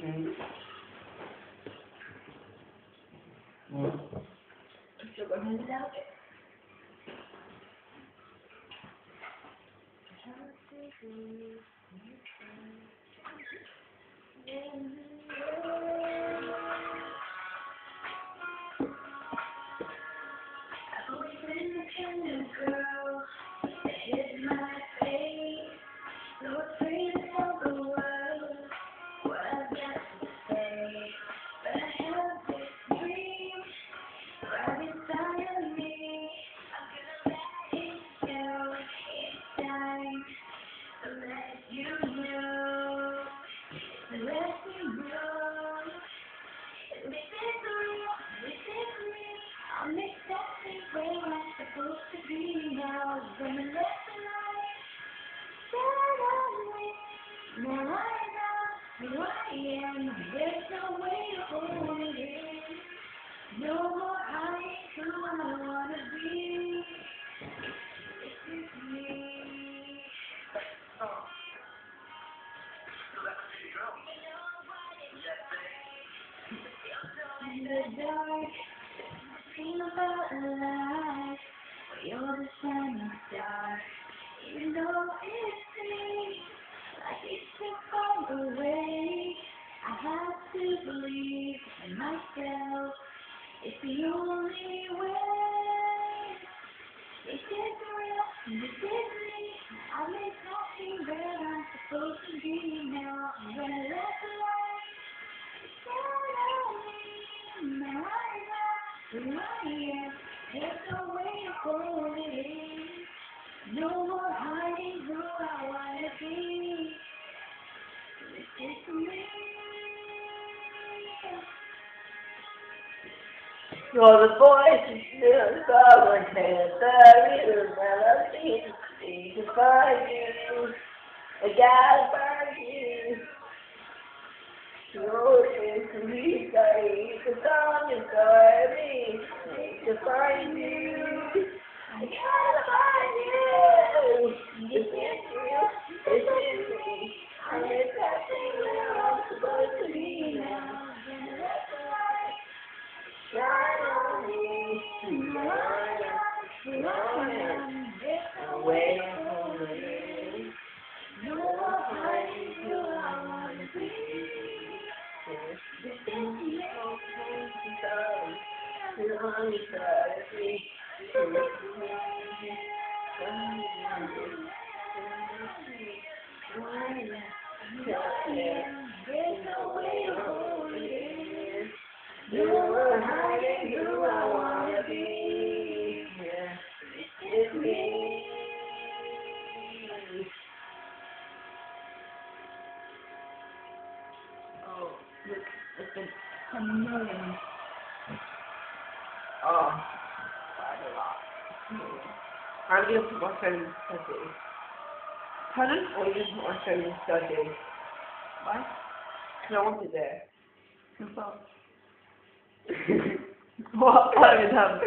听。嗯。Thank you. Know I. There's no way. No more hiding who I wanna be. This is me. The you're the shining star. Even though it seems like it's too far away, I to believe in myself. It's the only way. Is real, this is me. I'm exactly where I'm supposed to be now. I'm gonna let the light on me. Now I know who I am. There's no way to hold it in. No more hiding who I wanna be. This is me. You're the voice of the sovereign hand, the melody to find you. I gotta find you. You're to me, the song is. Need to find you. Oh, look, it's been ten million. Oh, quite a lot. I'm gonna put my phone in study. Pardon? Or you just put my phone in study. What? Because I want it there. Confirm. what? I would have.